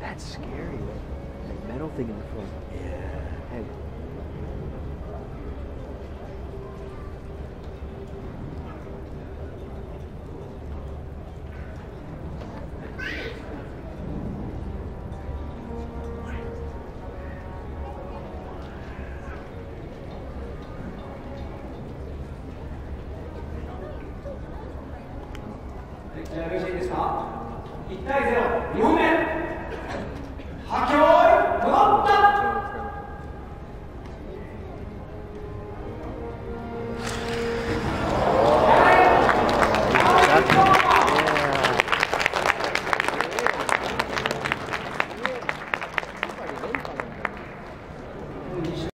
That's scary. That metal thing in the front. Yeah. Heavy. よろしいですか？1対0、2本目、